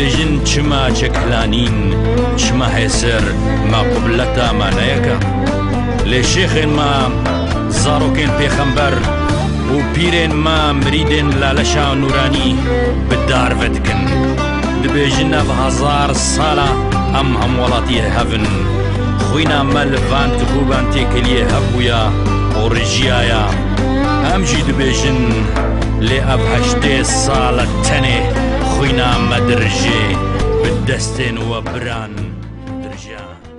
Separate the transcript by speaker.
Speaker 1: دەبێژن چما چەکلانین چمە هێسەر ماقبلە تامانەیەەکە لێ شێخێن مام زارۆکێن پێخەمبەر و پیرێن ما مریدێن لالەشا نورانی بدارڤەتکن دبێژن هزار ساە ئەم هەم وڵاتی هەون خوینە مەلڤان دبووبان تێکلیە هەبووە ئۆڕژیایە ئەمجی دبێژن لێ ئەب هەشتێ ساڵە تەنێ. خوينا ما درجي بالدستن وبران درجان